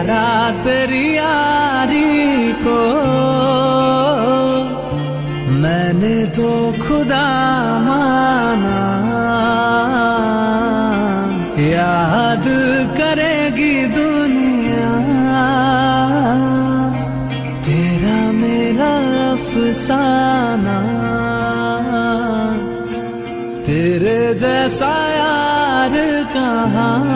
यारा तेरी यारी को मैंने तो खुदा माना। याद करेगी दुनिया। तेरा मेरा अफसाना। तेरे जैसा यार कहाँ